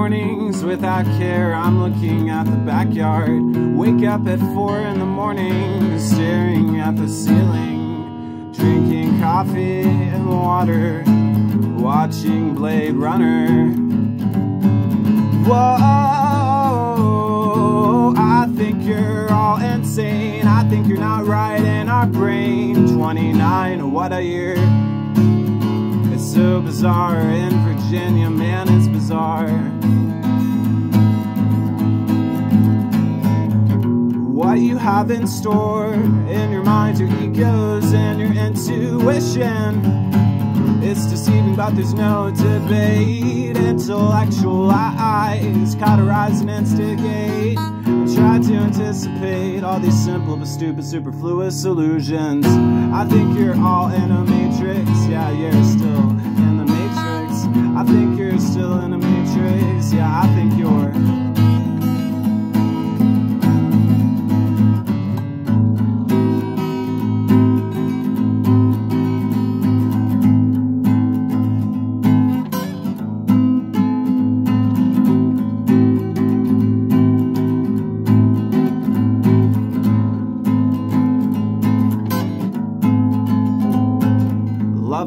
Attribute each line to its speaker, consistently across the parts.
Speaker 1: mornings without care. I'm looking at the backyard. Wake up at four in the morning, staring at the ceiling, drinking coffee and water, watching Blade Runner. Whoa, I think you're all insane. I think you're not right in our brain. 29, what a year. So bizarre in Virginia, man, it's bizarre. What you have in store in your mind, your egos, and your intuition. It's deceiving, but there's no debate. Intellectual eyes cauterize and instigate. Try to anticipate all these simple but stupid superfluous illusions. I think you're all in a matrix. Yeah, you're still in the matrix. I think you're still in a matrix. Yeah, I think you're.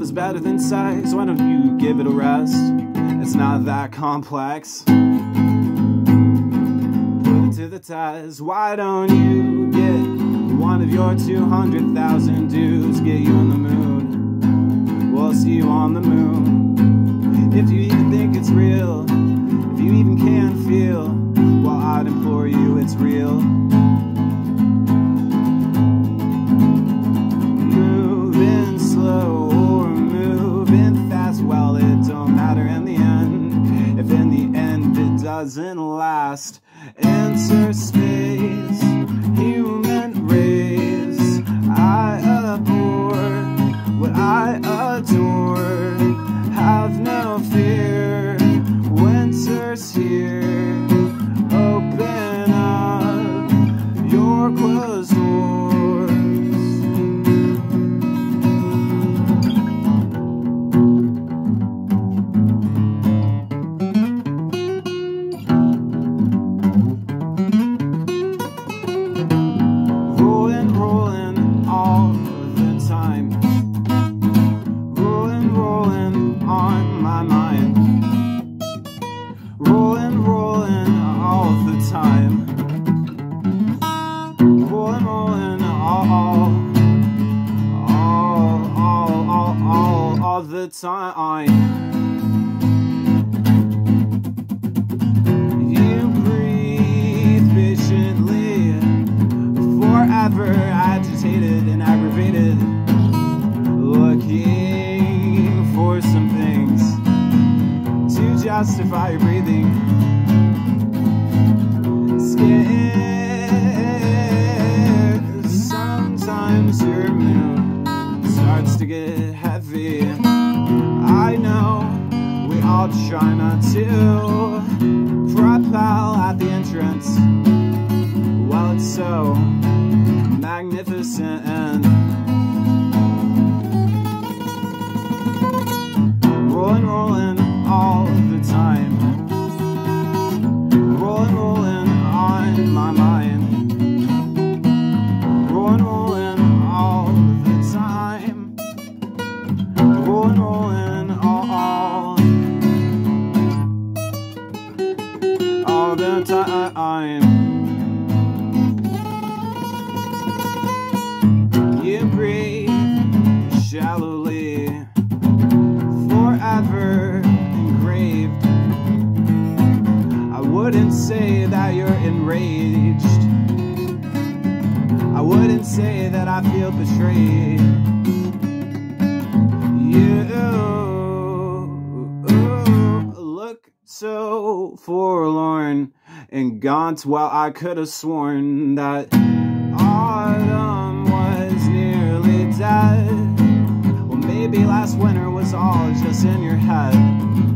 Speaker 1: Is better than sex. Why don't you give it a rest? It's not that complex. Put it to the test. Why don't you get one of your 200,000 dudes? Last. Enter space the. You breathe patiently forever agitated and aggravated, looking for some things to justify your breathing. Scared, sometimes your mood starts to get heavy. Try not to propel at the entrance. Well, it's so magnificent the time. You breathe shallowly, forever engraved. I wouldn't say that you're enraged. I wouldn't say that I feel betrayed. You so forlorn and gaunt. Well, I could have sworn that autumn was nearly dead. Well, maybe last winter was all just in your head.